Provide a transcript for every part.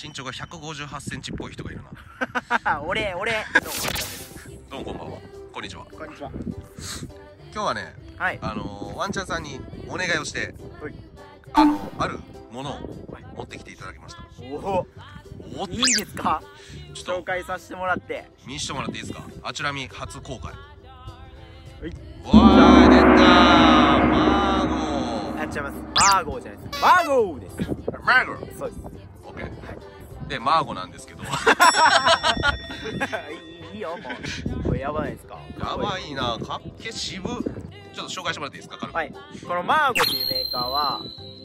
身長が158センチっぽい人がいるな。俺俺。どうもこんばんは。こんにちは。こんにちは。今日はねはい。あのーワンちゃんさんにお願いをしてはい。あのあるものを持ってきていただきました。おお。おいいですか？紹介させてもらって。見してもらっていいですか？あちらみ初公開。はい。わーい出たー。マーゴやっちゃいます。マーゴーじゃないです。マーゴーです。ーマーゴー。そうです。オッケーでマーゴなんですけど。いいよもう。これやばいですか？やばいな。かっけ渋。ちょっと紹介してもらっていいですか？軽く。はい。このマーゴっていうメーカーは、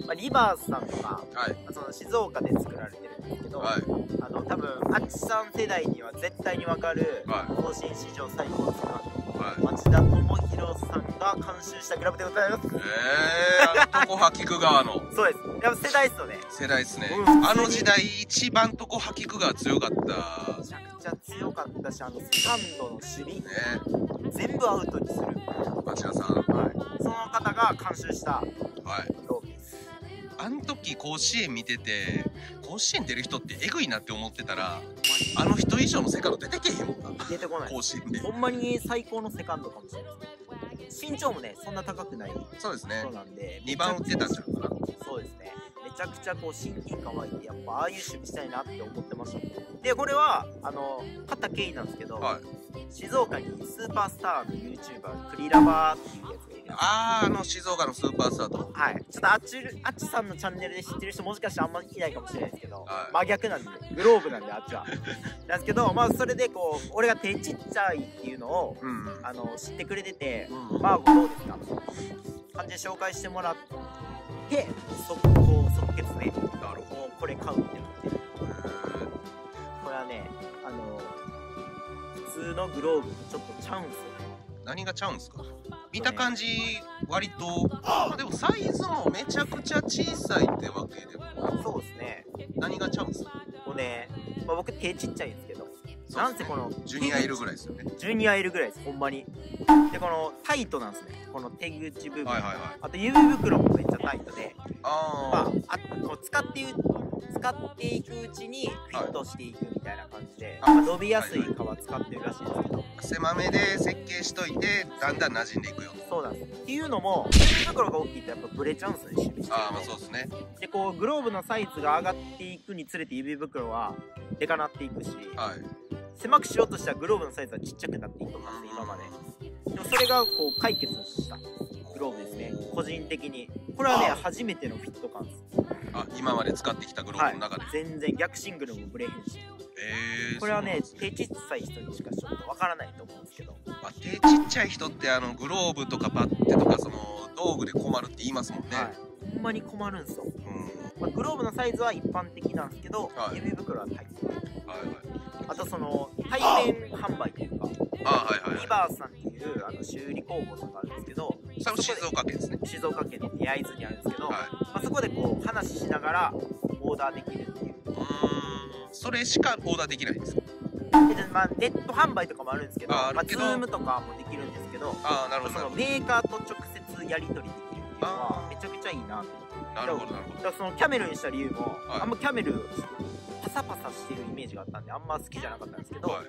まあ、リバースさんとかはい。その静岡で作られてるんですけど、はい。あの多分あっちさん世代には絶対にわかるはい。甲子園史上最高のセカンはいド町田智弘さんが監修したグラブでございます。えー、あの常葉菊川のそうです。やっぱ世代っすよね。世代ですね、うん。あの時代一番常葉菊川強かった。めちゃくちゃ強かったしあのセカンドの守備。ね。全部アウトにする、町田さん。はい、その方が監修した。はい。あの時甲子園見てて甲子園出る人ってエグいなって思ってたらあの人以上のセカンド出てけへんもんな出てこない。で。ほんまに最高のセカンドかもしれないです身長もねそんな高くない。そうですね。そうなんで2番打ってたんちゃうかな。そうですね。めちゃくちゃこう親近感湧いてやっぱああいう守備したいなって思ってました。でこれはあのた経緯なんですけど、はい。静岡にスーパースターの YouTuber クリラバーっていうやつあーあの静岡のスーパースターと。はい、ちょっとあっちあっちさんのチャンネルで知ってる人もしかしたらあんまりいないかもしれないですけど、はい。真逆なんで。グローブなんであっちは。なんですけどまあそれでこう俺が手ちっちゃいっていうのをうんうん。あの知ってくれててうんマーゴどうですか。感じで紹介してもらって速攻即決でなるほもうこれ買うってなって。どこれはねあの普通のグローブとちょっとちゃうんすよ何がちゃうんすか見た感じ割と。まあでもサイズもめちゃくちゃ小さいってわけでも。そうですね。何がちゃうんすか？もうね、まあ、僕手ちっちゃいんですけど。そうなんせこのジュニアいるぐらいですよね。ジュニアいるぐらいですほんまに。でこのタイトなんですね。この手口部分、はいはいはい。あと指袋もめっちゃタイトで。あまああこう使ってい使っていくうちにフィットしていくみたいな感じで、はい。まあ伸びやすい皮使ってるらしいんですけど、あ狭めで設計しといてだんだん馴染んでいくよ。とそうなんです。っていうのも指袋が大きいとやっぱブレちゃうんでして。ああまあそうですね。でこうグローブのサイズが上がっていくにつれて指袋はでかなっていくしはい。狭くしようとしたらグローブのサイズはちっちゃくなっていくんです今まで。でもそれがこう解決したグローブですね。個人的に。これはね初めてのフィット感ですあ今まで使ってきたグローブの中で、全然逆シングルもブレへんし。えー、これはね手ちっさい人にしかちょっとわからないと思うんですけど。あ手ちっちゃい人ってあのグローブとかバッテとかその道具で困るって言いますもんね、はい。ほんまに困るんですよ、うん。まあ、グローブのサイズは一般的なんですけど、はい。指袋はタイトはいはい。あとその対面販売というかあはいはいリバースさんっていうあの修理工房さんがあるんですけどそ静岡県ですね。静岡県の焼津にあるんですけど、はい。まあ、そこでこう話しながらオーダーできるっていう。うーん。それしかオーダーできないんですか？で、まあ、ネット販売とかもあるんですけどまあ、けどズームとかもできるんですけどああなるほどそのメーカーと直接やり取りできるっていうのはめちゃくちゃいいなとなるほどなるほだからそのキャメルにした理由も、はい。あんまキャメルパサパサしてるイメージがあったんであんま好きじゃなかったんですけど、どはい。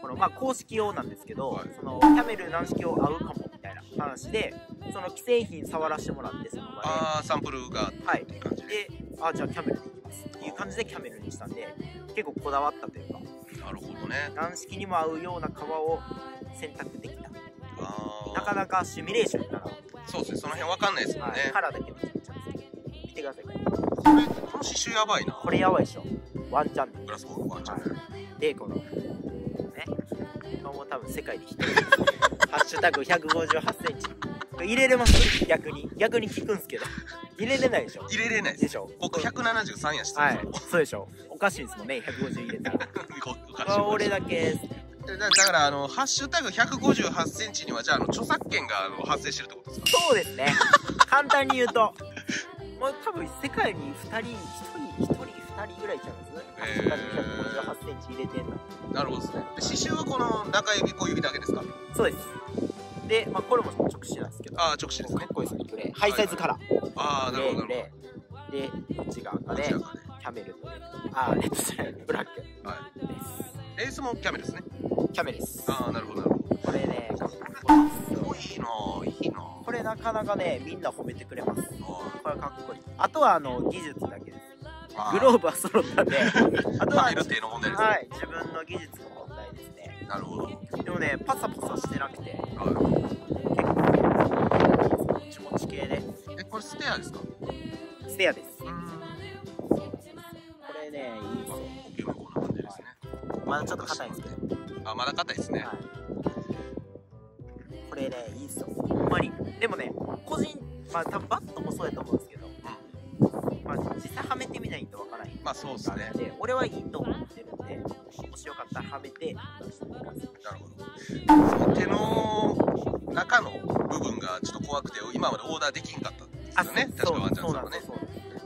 このまあ公式用なんですけど、はい。そのキャメル軟式用合うかもな話でその既製品触らせてもらってその場で。ああサンプルがはい。でであじゃあキャメルでいきますっていう感じでキャメルにしたんで結構こだわったというか。なるほどね。軟式にも合うような革を選択できた。あなかなかシミュレーションなら、そうですね。その辺わかんないですもんね、はい、カラーだけで決めちゃうんですけど見てください。これこの刺繍やばいな。これやばいでしょ。ワンチャンでグラスボールワンちゃん、はい、でこのね。今も多分世界で一人ハッシュタグ158センチ。入れれます？逆に。逆に聞くんすけど。入れれないでしょ？入れれないでしょ？僕173やし。はい。そうでしょ？おかしいですもんね。150入れたら。おかしい。これ俺だけだだからあのハッシュタグ158センチにはじゃああの著作権があの発生してるってことですか？そうですね。簡単に言うと。もう多分世界に2人1人1人2人ぐらいちゃうんですね。ハッシュタグ158センチ入れてんの。なるほど。ですねで刺繍はこの中指小指だけですか？そうです。でまあこれも直視なんですけど。ああ直視ですね。かっこいいで。すねグレーハイサイズカラー。ああなるほどなるほど。でで内側がねキャメルとああレッドじゃない。ブラック。はい。です。レースもキャメですね。キャメです。ああなるほどなるほど。これねかっこいなぁいいなぁこれなかなかねみんな褒めてくれます。あこれかっこいい。あとはあの技術だけです。ーグローブは揃ったんで。あとははい。自分の技術の問題ですね。なるほど。でもねパサパサしてなくて。は結構もちもち系で。いえこれステアですか？ステアです。うん。これねいいですよ大きめこんな感じですね。まだちょっと硬いんですけどあまだ硬いですね。はい。これねいいですよ。ほんまに。でもね個人まあ多分バットもそうやと思うんですけど、まあ実際はめてみないとわからないまあそうですね。で俺はいいと思ってるんでもしよかったらはめて。なるほど。その手の中の部分がちょっと怖くて今までオーダーできんかったんですよね。確かワンちゃんさんはね。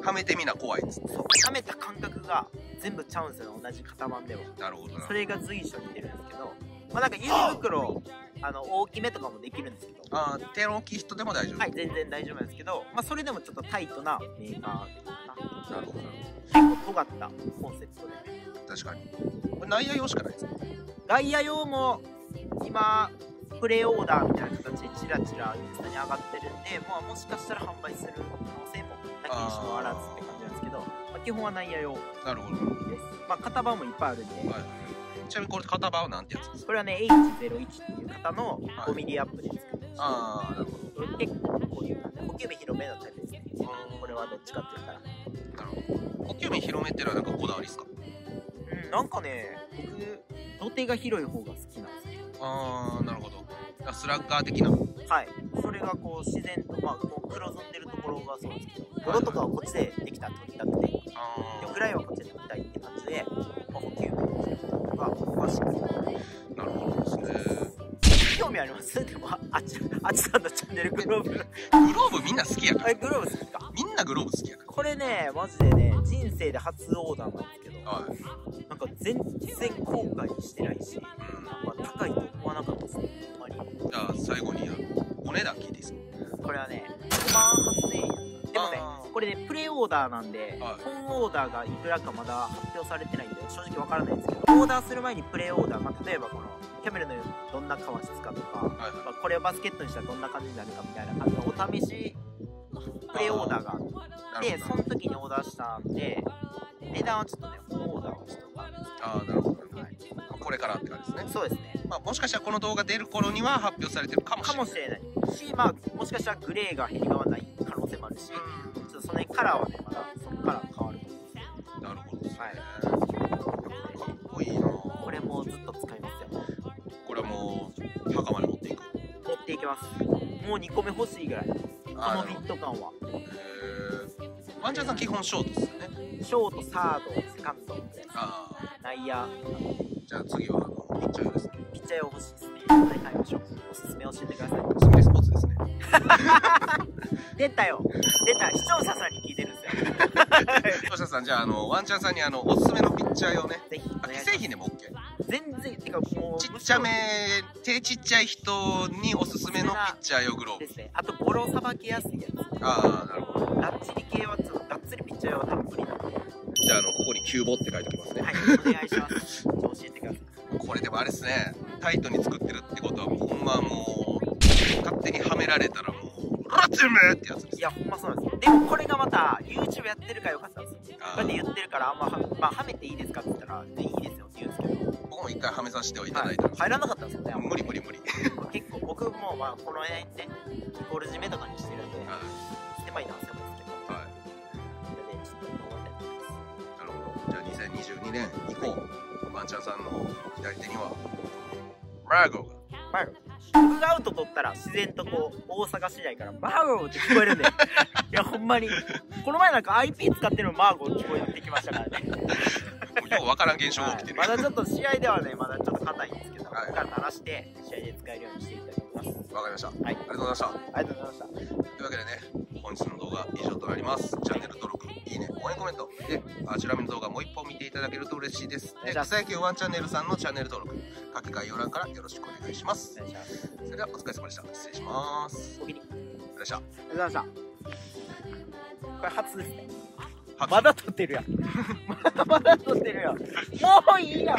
はめてみな怖いっつって。そうはめた感覚が全部ちゃうんですよね同じ型番でもなるほどな。それが随所に出るんですけどまあなんか指袋あの大きめとかもできるんですけど。あー手の大きい人でも大丈夫、はい全然大丈夫なんですけどまあそれでもちょっとタイトなメーカーかななるほど。結構尖ったコンセプトで確かに。これ内野用しかないですか外野用も今プレオーダーみたいな形でチラチラインスタに上がってるんで、まあ、もしかしたら販売する可能性もなきにしもあらずって感じなんですけど、まあ、基本は内野用です。なるほどまあ型番もいっぱいあるんで、はい。ちなみにこれ型番はなんてやつですか？これはね H01 っていう型の 5mm アップで作ってます、ああなるほど。結構こういう補給目広めのタイプですね。これはどっちかって言ったら。なるほど呼吸面広めってのはなんかこだわりですか？うんなんかね僕土手が広い方が好きなんですよ。ああなるほど。あスラッガー的な？はい。それがこう自然とまあこう黒ずんでるところがそうですけど泥とかはこっちでできたら取りたくてあでもぐらいはこっちで取りたいって感じで、まあ、補給面をしてるとかまあしっなるほどですね興味あります？でもああっちあっちさんのチャンネルグローブ。のグローブみんな好きやから。あれグローブ好きか？みんなグローブ好きやかこれねマジでねで初オーダーなんですけどらはい。なんか全然後悔してないしうんなんか高いと思わなかったですねほんまにじゃあ最後にお値段聞いていいですか？これはね5万8000円でもねあこれねプレオーダーなんで、はい。本オーダーがいくらかまだ発表されてないんで正直わからないんですけどオーダーする前にプレオーダー、まあ、例えばこのキャメルのどんな革質かとか、ーはい。まあ、これをバスケットにしたらどんな感じになるかみたいな感じのお試しプレオーダーがあってその時にオーダーしたんで値段はちょっとね本オーダーはちょっとあああなるほど。はい、これからって感じですね。そうですね。まあもしかしたらこの動画出る頃には発表されてるかもしかれない。もしれないしまあもしかしたらグレーがヘリ側ない可能性もあるしちょっとその辺カラーはねまだそのカラー変わるなるほどで。すね、はい。かっこいいな。これもうずっと使いますよ。これはもう墓まで持っていく。持っていきます。もう2個目欲しいぐらい。このフィット感は。へーワンちゃんさん基本ショートですよね。ショートサードセカンドああ。内野。じゃあ次はあのピッチャー用ですね。ピッチャー用欲しいです。ねはい買いましょうおすすめ教えてください。スミレスポーツですね。出たよ。出た。視聴者さんに聞いてるんですよ。視聴者さんじゃああのワンちゃんさんにあのおすすめのピッチャー用ね。ぜひ既製品でも OK 全然てかもうちっちゃめ手ちっちゃい人におすすめのピッチャー用グローブ。ですね。あとボロさばきやすいやつああなるほど。がっちり系はちょっとがっつりピッチャー用はたっぷりなんで。じゃああのここにキューボって書いておきますね。はい。お願いします。教えてください。これでもあれですね。タイトに作ってるってことはもうほんまもう勝手にはめられたらもう「ラッチめ!」ってやつです。いやほんまそうなんです。よでもこれがまた YouTube やってるからよかったんですよ。あこうやって言ってるからあんまは,、まあ、はめていいですかって言ったら、ね、いいですよって言うんですけど僕も一回はめさせていただはいいたんです入らなかったんですよね無理無理無理。結構僕もまあこの辺ねイコール締めとかにしてるんでは狭いダンスかもですけどい、はい、それでちょっと思いたいと思いますなるほど。じゃあ2022年以降ワンちゃんさんの左手にはマーゴが。マーゴ僕がアウト取ったら自然とこう大阪市内からマーゴーって聞こえるんで いやほんまに。この前なんか IP 使ってるのマーゴー聞こえてきましたからね。もうようわからん現象が起きてる、はい。まだちょっと試合ではねまだちょっと硬いんですけど、はい。ここから鳴らして試合で使えるようにしていきたいと思います。わかりました、はい。ありがとうございました。ありがとうございました。というわけでね本日の動画以上となります。チャンネル登録いいね応援コメント。であちらみの動画もう一本見ていただけると嬉しいです。で草野球ワンチャンネルさんのチャンネル登録。書き概要欄からよろしくお願いします。それではお疲れ様でした。失礼します。お気にありがとうございました。これ初ですね。まだ撮ってるやん。まだまだ撮ってるやん。もういいやん。